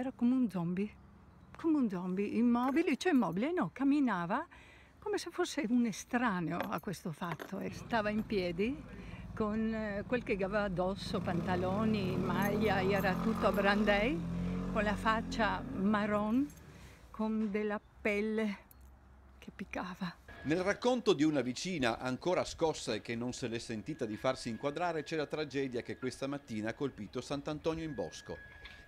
era come un zombie, come un zombie, immobile, cioè immobile, no, camminava come se fosse un estraneo a questo fatto stava in piedi con eh, quel che aveva addosso, pantaloni, maglia, era tutto a brandei, con la faccia marron, con della pelle che piccava. Nel racconto di una vicina ancora scossa e che non se l'è sentita di farsi inquadrare c'è la tragedia che questa mattina ha colpito Sant'Antonio in Bosco.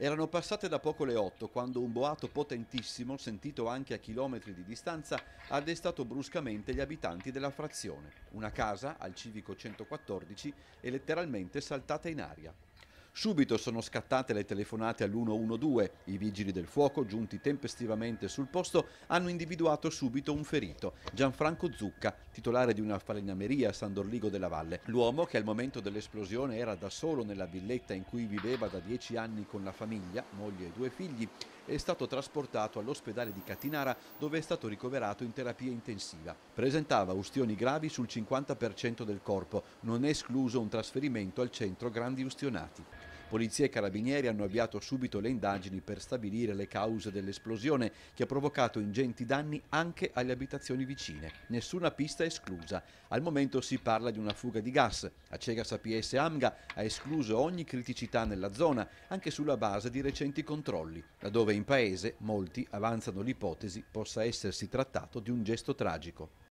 Erano passate da poco le otto quando un boato potentissimo, sentito anche a chilometri di distanza, ha destato bruscamente gli abitanti della frazione. Una casa, al civico 114, è letteralmente saltata in aria. Subito sono scattate le telefonate all'112. I vigili del fuoco, giunti tempestivamente sul posto, hanno individuato subito un ferito, Gianfranco Zucca, titolare di una falegname a San Dorligo della Valle. L'uomo, che al momento dell'esplosione era da solo nella villetta in cui viveva da dieci anni con la famiglia, moglie e due figli, è stato trasportato all'ospedale di Catinara dove è stato ricoverato in terapia intensiva. Presentava ustioni gravi sul 50% del corpo, non è escluso un trasferimento al centro Grandi Ustionati. Polizia e carabinieri hanno avviato subito le indagini per stabilire le cause dell'esplosione che ha provocato ingenti danni anche alle abitazioni vicine. Nessuna pista esclusa. Al momento si parla di una fuga di gas. Acegas APS Amga ha escluso ogni criticità nella zona, anche sulla base di recenti controlli, laddove in paese molti avanzano l'ipotesi possa essersi trattato di un gesto tragico.